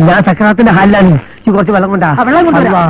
ഞാൻ സക്രാത്തിന്റെ ഹാലിലാണ് കുറച്ച് വെള്ളം കൊണ്ടാ. വെള്ളം കൊണ്ടാ